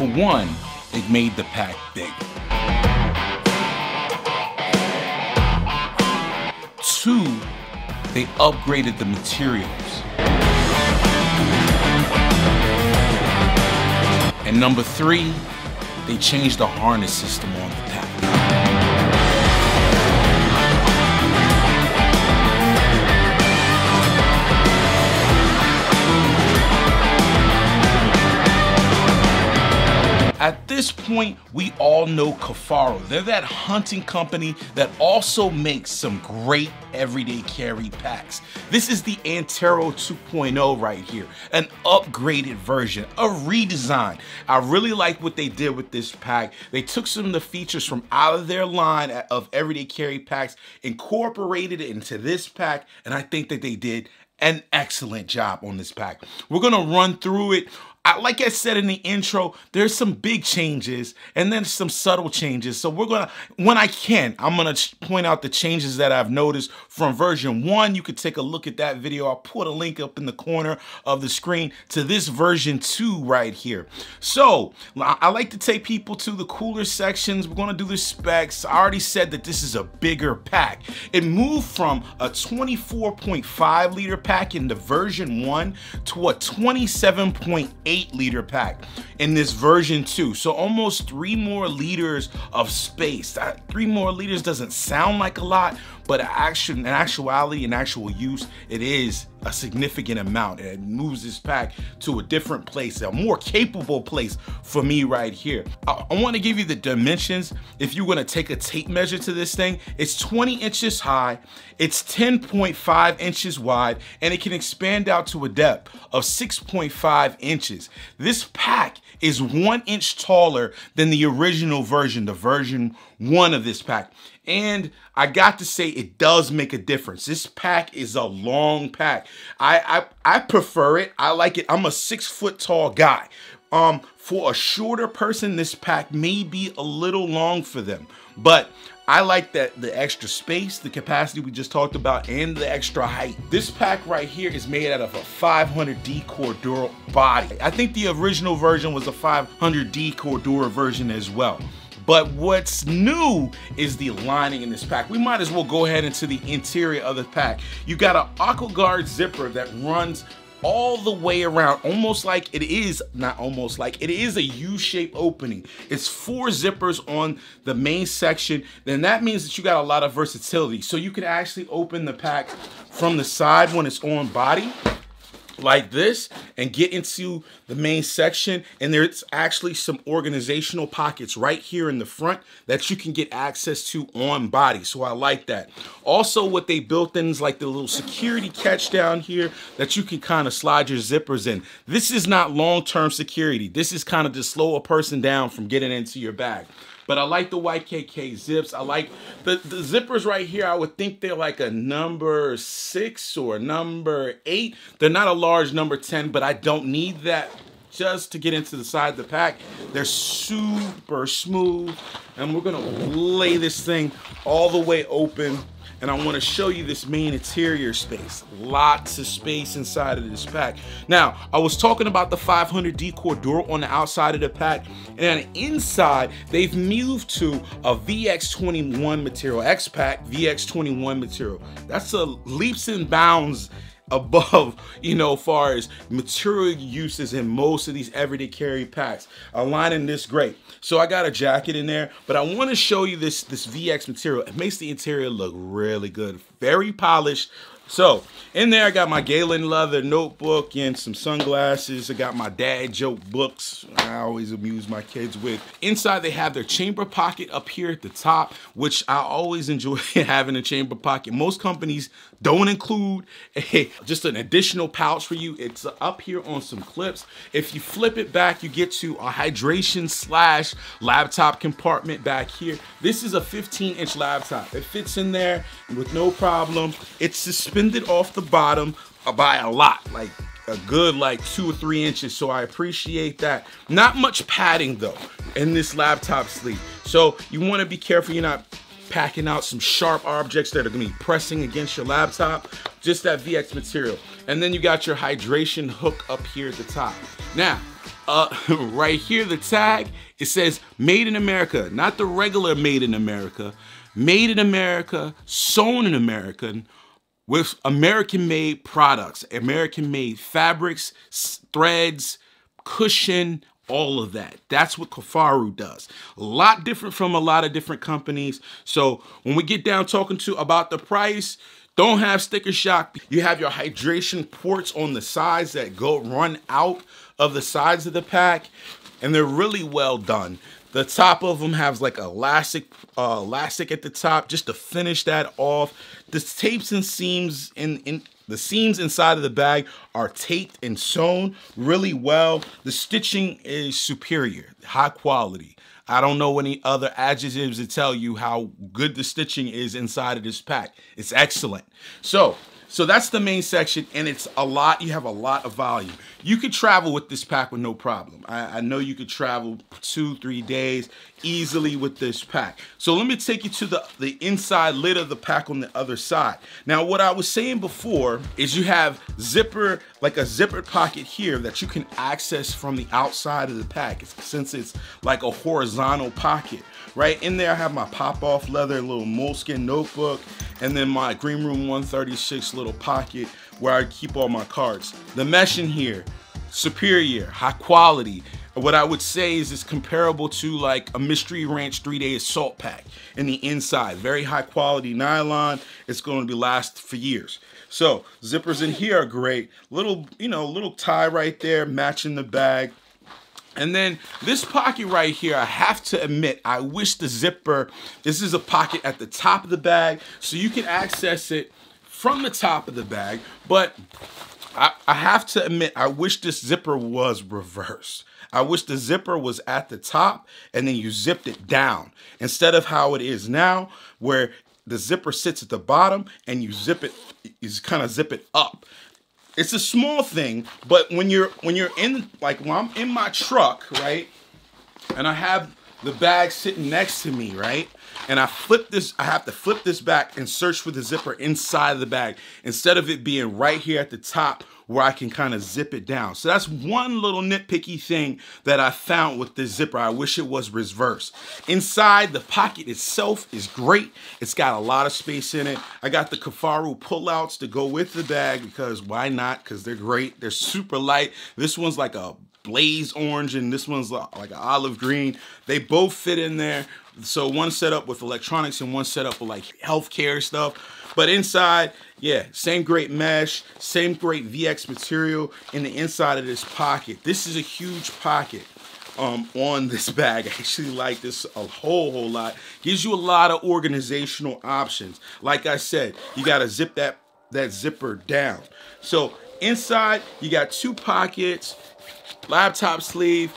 For one, it made the pack big. Two, they upgraded the materials. And number three, they changed the harness system on the pack. At this point, we all know Kifaru. They're that hunting company that also makes some great everyday carry packs. This is the Antero 2.0 right here, an upgraded version, a redesign. I really like what they did with this pack. They took some of the features from out of their line of everyday carry packs, incorporated it into this pack, and I think that they did an excellent job on this pack. We're gonna run through it I, like I said in the intro, there's some big changes and then some subtle changes. So we're gonna, when I can, I'm gonna point out the changes that I've noticed from version one. You could take a look at that video. I'll put a link up in the corner of the screen to this version two right here. So I like to take people to the cooler sections. We're gonna do the specs. I already said that this is a bigger pack. It moved from a 24.5 liter pack in the version one to a 27.8 8 liter pack in this version 2. So almost three more liters of space. Three more liters doesn't sound like a lot, but action, in actuality, in actual use, it is a significant amount. And it moves this pack to a different place, a more capable place for me right here. I, I wanna give you the dimensions. If you're gonna take a tape measure to this thing, it's 20 inches high, it's 10.5 inches wide, and it can expand out to a depth of 6.5 inches. This pack is one inch taller than the original version, the version one of this pack. And I got to say, it does make a difference. This pack is a long pack. I, I, I prefer it. I like it. I'm a six foot tall guy. Um, for a shorter person, this pack may be a little long for them, but I like that the extra space, the capacity we just talked about, and the extra height. This pack right here is made out of a 500D Cordura body. I think the original version was a 500D Cordura version as well. But what's new is the lining in this pack. We might as well go ahead into the interior of the pack. You got an AquaGuard zipper that runs all the way around, almost like it is, not almost like, it is a U-shaped opening. It's four zippers on the main section, then that means that you got a lot of versatility. So you can actually open the pack from the side when it's on body, like this and get into the main section. And there's actually some organizational pockets right here in the front that you can get access to on body. So I like that. Also what they built in is like the little security catch down here that you can kind of slide your zippers in. This is not long-term security. This is kind of to slow a person down from getting into your bag but I like the YKK zips. I like the, the zippers right here. I would think they're like a number six or number eight. They're not a large number 10, but I don't need that just to get into the side of the pack. They're super smooth. And we're gonna lay this thing all the way open and I want to show you this main interior space. Lots of space inside of this pack. Now, I was talking about the 500D Cordura on the outside of the pack, and on the inside, they've moved to a VX21 material, X-Pack VX21 material. That's a leaps and bounds above, you know, far as material uses in most of these everyday carry packs. Aligning this great. So I got a jacket in there, but I want to show you this, this VX material. It makes the interior look really good. Very polished, so in there, I got my Galen leather notebook and some sunglasses. I got my dad joke books I always amuse my kids with. Inside, they have their chamber pocket up here at the top, which I always enjoy having a chamber pocket. Most companies don't include a, just an additional pouch for you. It's up here on some clips. If you flip it back, you get to a hydration slash laptop compartment back here. This is a 15 inch laptop. It fits in there with no problem. It's suspended suspended off the bottom by a lot, like a good like two or three inches. So I appreciate that. Not much padding though in this laptop sleeve. So you wanna be careful you're not packing out some sharp objects that are gonna be pressing against your laptop. Just that VX material. And then you got your hydration hook up here at the top. Now, uh, right here, the tag, it says made in America, not the regular made in America, made in America, sewn in America, with American made products, American made fabrics, threads, cushion, all of that. That's what Kifaru does. A lot different from a lot of different companies. So when we get down talking to about the price, don't have sticker shock. You have your hydration ports on the sides that go run out of the sides of the pack and they're really well done. The top of them has like elastic, uh, elastic at the top just to finish that off. The tapes and seams in, in the seams inside of the bag are taped and sewn really well. The stitching is superior, high quality. I don't know any other adjectives to tell you how good the stitching is inside of this pack. It's excellent. So so that's the main section, and it's a lot. You have a lot of volume. You could travel with this pack with no problem. I, I know you could travel two, three days easily with this pack. So let me take you to the, the inside lid of the pack on the other side. Now, what I was saying before is you have zipper, like a zippered pocket here that you can access from the outside of the pack since it's like a horizontal pocket. Right in there, I have my Popov leather little moleskin notebook and then my Greenroom136 little pocket where I keep all my cards. The mesh in here, superior, high quality. What I would say is it's comparable to like a Mystery Ranch three-day assault pack in the inside. Very high quality nylon. It's going to be last for years. So zippers in here are great. Little, you know, little tie right there matching the bag. And then this pocket right here, I have to admit, I wish the zipper, this is a pocket at the top of the bag, so you can access it from the top of the bag, but I, I have to admit, I wish this zipper was reversed. I wish the zipper was at the top and then you zipped it down instead of how it is now where the zipper sits at the bottom and you zip it, you kind of zip it up. It's a small thing, but when you're when you're in like when I'm in my truck, right? And I have the bag sitting next to me, right? And I flip this, I have to flip this back and search for the zipper inside of the bag instead of it being right here at the top where I can kind of zip it down. So that's one little nitpicky thing that I found with this zipper. I wish it was reversed. Inside, the pocket itself is great. It's got a lot of space in it. I got the Kifaru pullouts to go with the bag because why not? Because they're great. They're super light. This one's like a blaze orange and this one's like an olive green. They both fit in there. So one set up with electronics and one set up with like healthcare stuff. But inside, yeah, same great mesh, same great VX material in the inside of this pocket. This is a huge pocket um, on this bag. I actually like this a whole, whole lot. Gives you a lot of organizational options. Like I said, you gotta zip that, that zipper down. So inside, you got two pockets, laptop sleeve,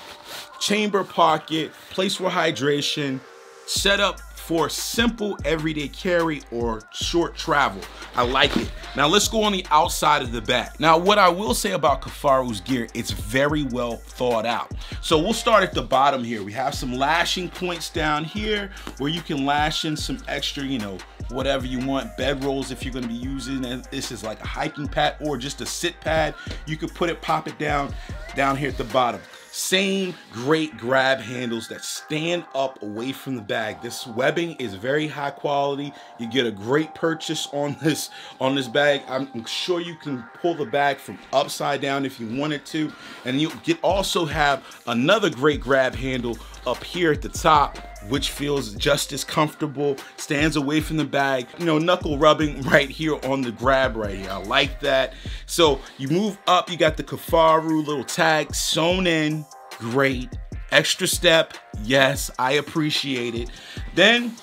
chamber pocket, place for hydration, setup for simple everyday carry or short travel. I like it. Now let's go on the outside of the back. Now what I will say about Kifaru's gear, it's very well thought out. So we'll start at the bottom here. We have some lashing points down here where you can lash in some extra, you know, whatever you want, bed rolls if you're gonna be using and this is like a hiking pad or just a sit pad. You could put it, pop it down, down here at the bottom. Same great grab handles that stand up away from the bag. This webbing is very high quality. You get a great purchase on this on this bag. I'm sure you can pull the bag from upside down if you wanted to. And you get also have another great grab handle up here at the top which feels just as comfortable, stands away from the bag, you know, knuckle rubbing right here on the grab right here. I like that. So you move up, you got the Kifaru little tag sewn in, great. Extra step, yes, I appreciate it. Then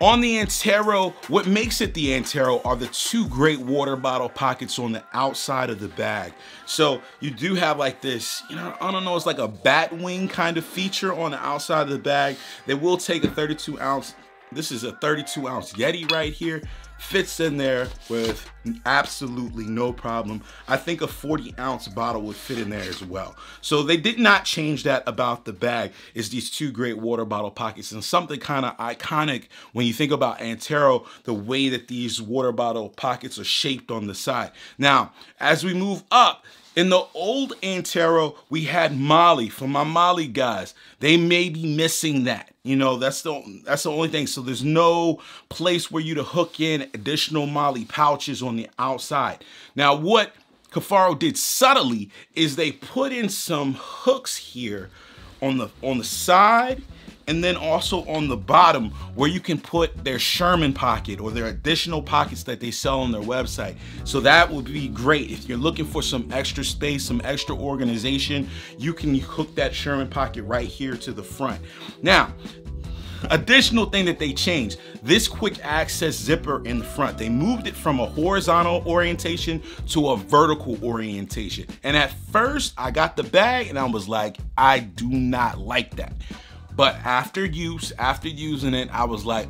on the Antero, what makes it the Antero are the two great water bottle pockets on the outside of the bag. So you do have like this, you know, I don't know, it's like a bat wing kind of feature on the outside of the bag. They will take a 32 ounce, this is a 32 ounce Yeti right here fits in there with absolutely no problem. I think a 40 ounce bottle would fit in there as well. So they did not change that about the bag is these two great water bottle pockets and something kind of iconic when you think about Antero, the way that these water bottle pockets are shaped on the side. Now, as we move up, In the old Antero, we had MOLLE for my MOLLE guys. They may be missing that. You know, that's the that's the only thing. So there's no place where you to hook in additional MOLLE pouches on the outside. Now, what Kifaru did subtly is they put in some hooks here on the on the side and then also on the bottom where you can put their Sherman pocket or their additional pockets that they sell on their website. So that would be great. If you're looking for some extra space, some extra organization, you can hook that Sherman pocket right here to the front. Now, Additional thing that they changed, this quick access zipper in the front, they moved it from a horizontal orientation to a vertical orientation. And at first I got the bag and I was like, I do not like that. But after use, after using it, I was like,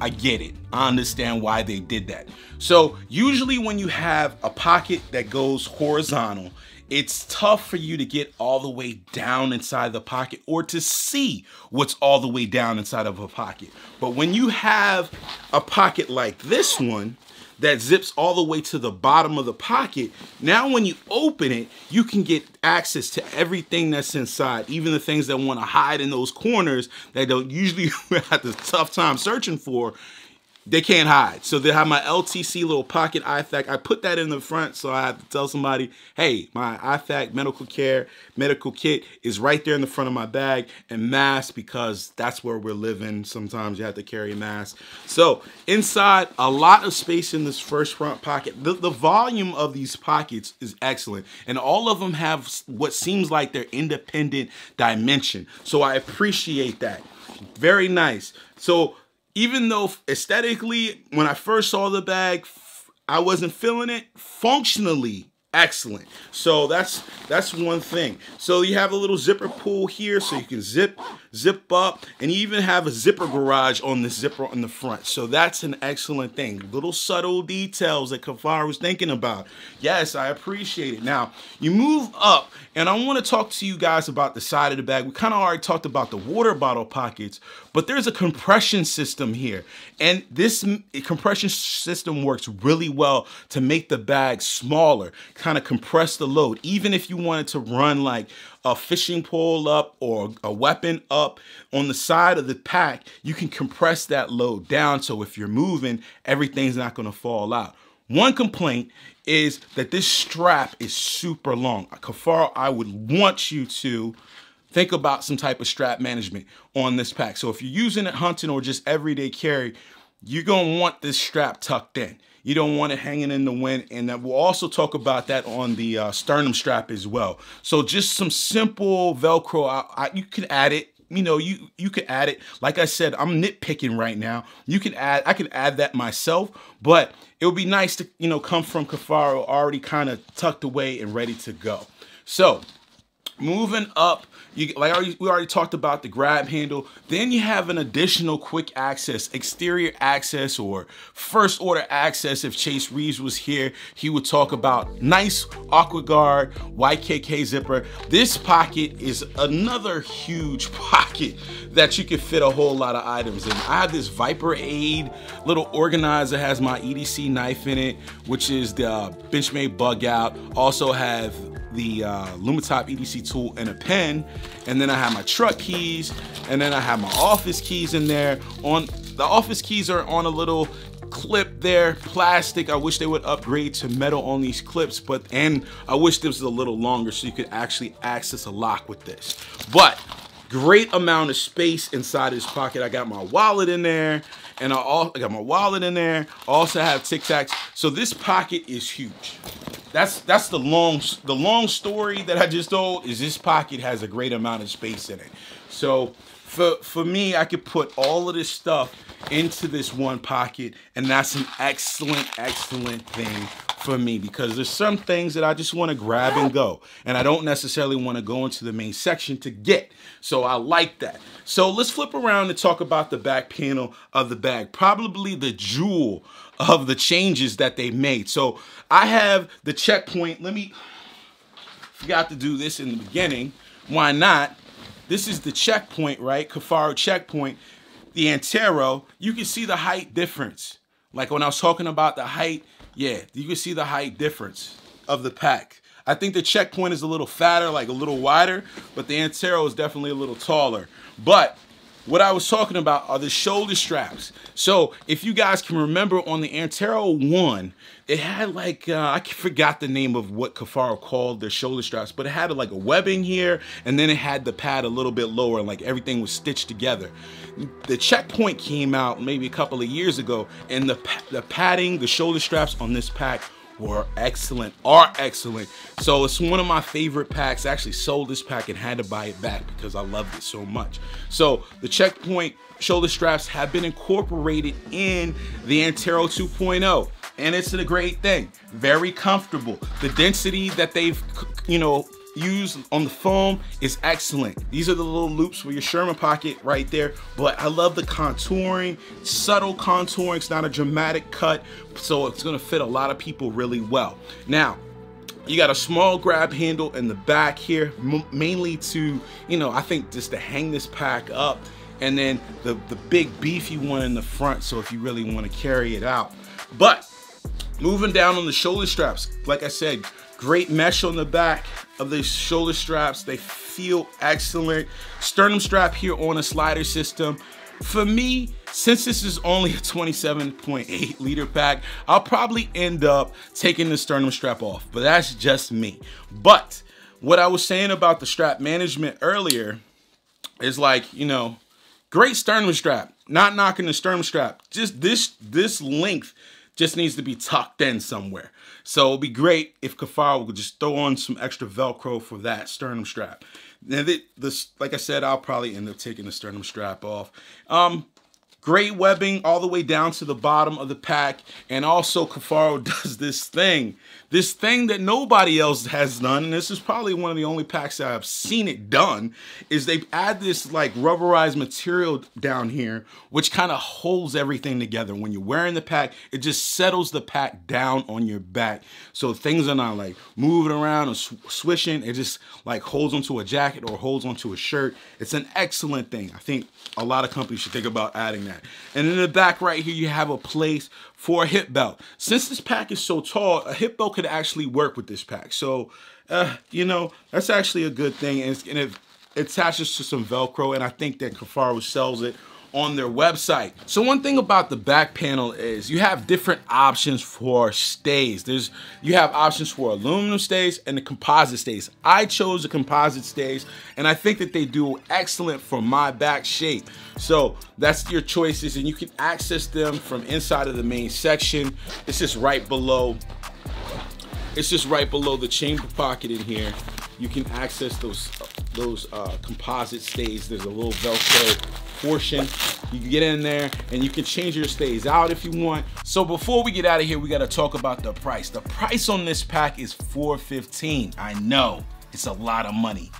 I get it. I understand why they did that. So usually when you have a pocket that goes horizontal, it's tough for you to get all the way down inside the pocket or to see what's all the way down inside of a pocket. But when you have a pocket like this one, that zips all the way to the bottom of the pocket. Now when you open it, you can get access to everything that's inside, even the things that want to hide in those corners that don't usually have the tough time searching for they can't hide. So they have my LTC little pocket IFAK. I put that in the front so I have to tell somebody, hey, my IFAK medical care, medical kit is right there in the front of my bag and mask because that's where we're living. Sometimes you have to carry a mask. So inside, a lot of space in this first front pocket. The, the volume of these pockets is excellent. And all of them have what seems like their independent dimension. So I appreciate that. Very nice. So even though aesthetically, when I first saw the bag, I wasn't feeling it, functionally, excellent. So that's that's one thing. So you have a little zipper pull here so you can zip zip up and even have a zipper garage on the zipper on the front. So that's an excellent thing. Little subtle details that Kifaru was thinking about. Yes, I appreciate it. Now, you move up and I want to talk to you guys about the side of the bag. We kind of already talked about the water bottle pockets, but there's a compression system here. And this compression system works really well to make the bag smaller, kind of compress the load. Even if you wanted to run like a fishing pole up or a weapon up on the side of the pack, you can compress that load down so if you're moving, everything's not gonna fall out. One complaint is that this strap is super long. Kifaru, I would want you to think about some type of strap management on this pack. So if you're using it hunting or just everyday carry, you're gonna want this strap tucked in. You don't want it hanging in the wind. And we'll also talk about that on the uh, sternum strap as well. So just some simple Velcro. I, I, you can add it you know, you you could add it. Like I said, I'm nitpicking right now. You can add, I can add that myself, but it would be nice to, you know, come from Kifaru already kind of tucked away and ready to go. So moving up you like we already talked about the grab handle. Then you have an additional quick access, exterior access or first order access. If Chase Reeves was here, he would talk about nice AquaGuard YKK zipper. This pocket is another huge pocket that you can fit a whole lot of items in. I have this Viperade little organizer has my EDC knife in it, which is the uh, Benchmade bug out. Also have the uh, Lumintop EDC tool and a pen. And then I have my truck keys. And then I have my office keys in there. On The office keys are on a little clip there, plastic. I wish they would upgrade to metal on these clips, but and I wish this was a little longer so you could actually access a lock with this. But great amount of space inside this pocket. I got my wallet in there, and I, all, I got my wallet in there. I also have Tic Tacs. So this pocket is huge that's that's the long the long story that I just told is this pocket has a great amount of space in it. So for for me, I could put all of this stuff into this one pocket, and that's an excellent, excellent thing for me because there's some things that I just want to grab and go, and I don't necessarily want to go into the main section to get. So I like that. So let's flip around and talk about the back panel of the bag. Probably the jewel of the changes that they made. So I have the checkpoint. Let me, forgot to do this in the beginning. Why not? This is the checkpoint, right? Kifaru checkpoint. The Antero, you can see the height difference. Like when I was talking about the height, yeah, you can see the height difference of the pack. I think the checkpoint is a little fatter, like a little wider, but the Antero is definitely a little taller. But what I was talking about are the shoulder straps. So if you guys can remember on the Antero 1, it had like, uh, I forgot the name of what Kifaru called the shoulder straps, but it had like a webbing here, and then it had the pad a little bit lower, and like everything was stitched together. The checkpoint came out maybe a couple of years ago, and the, the padding, the shoulder straps on this pack were excellent, are excellent. So it's one of my favorite packs. I actually sold this pack and had to buy it back because I loved it so much. So the checkpoint shoulder straps have been incorporated in the Antero 2.0 and it's a great thing. Very comfortable. The density that they've, you know, use on the foam is excellent. These are the little loops for your Sherman pocket right there, but I love the contouring, subtle contouring. It's not a dramatic cut, so it's gonna fit a lot of people really well. Now, you got a small grab handle in the back here, mainly to, you know, I think just to hang this pack up and then the, the big beefy one in the front so if you really want to carry it out. But moving down on the shoulder straps, like I said, Great mesh on the back of the shoulder straps. They feel excellent. Sternum strap here on a slider system. For me, since this is only a 27.8 liter pack, I'll probably end up taking the sternum strap off, but that's just me. But what I was saying about the strap management earlier is like, you know, great sternum strap, not knocking the sternum strap. Just this, this length just needs to be tucked in somewhere. So it'd be great if Kifaru would just throw on some extra Velcro for that sternum strap. Now, this, like I said, I'll probably end up taking the sternum strap off. Um, Great webbing all the way down to the bottom of the pack. And also Kifaru does this thing, this thing that nobody else has done. And this is probably one of the only packs that I've seen it done is they add this like rubberized material down here, which kind of holds everything together. When you're wearing the pack, it just settles the pack down on your back. So things are not like moving around or sw swishing. It just like holds onto a jacket or holds onto a shirt. It's an excellent thing. I think a lot of companies should think about adding that. And in the back right here, you have a place for a hip belt. Since this pack is so tall, a hip belt could actually work with this pack. So, uh, you know, that's actually a good thing. And, and it attaches to some Velcro, and I think that Kifaru sells it on their website. So one thing about the back panel is you have different options for stays. There's you have options for aluminum stays and the composite stays. I chose the composite stays and I think that they do excellent for my back shape. So that's your choices and you can access them from inside of the main section. It's just right below it's just right below the chamber pocket in here. You can access those those uh, composite stays. There's a little Velcro portion. You can get in there and you can change your stays out if you want. So before we get out of here, we gotta talk about the price. The price on this pack is 415. I know, it's a lot of money.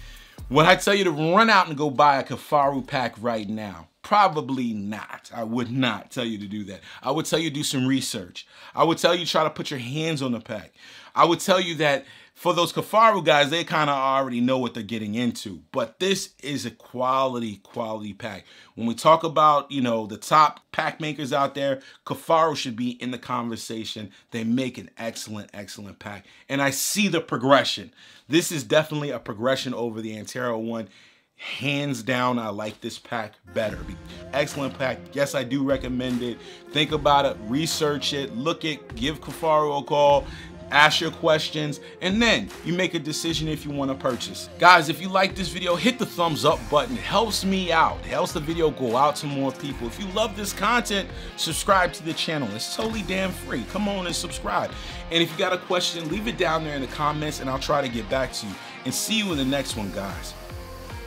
When I tell you to run out and go buy a Kifaru pack right now, Probably not. I would not tell you to do that. I would tell you do some research. I would tell you try to put your hands on the pack. I would tell you that for those Kifaru guys, they kind of already know what they're getting into. But this is a quality, quality pack. When we talk about, you know, the top pack makers out there, Kifaru should be in the conversation. They make an excellent, excellent pack. And I see the progression. This is definitely a progression over the Antero one. Hands down, I like this pack better. Excellent pack. Yes, I do recommend it. Think about it, research it, look it, give Kifaru a call ask your questions, and then you make a decision if you want to purchase. Guys, if you like this video, hit the thumbs up button. It helps me out. It helps the video go out to more people. If you love this content, subscribe to the channel. It's totally damn free. Come on and subscribe. And if you got a question, leave it down there in the comments and I'll try to get back to you. And see you in the next one, guys.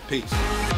Peace.